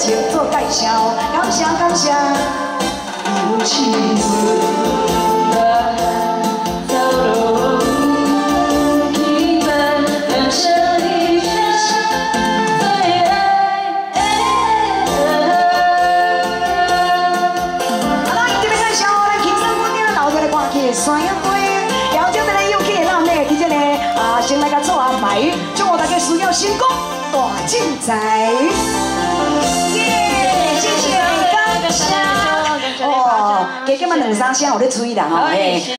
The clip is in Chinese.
热情做介绍，感谢感谢，有气质。山羊花，邀请大家有气的男的，伫这个啊，先来甲做安排，祝我大家事业成功，大精彩。加减嘛两三声，有咧吹啦吼。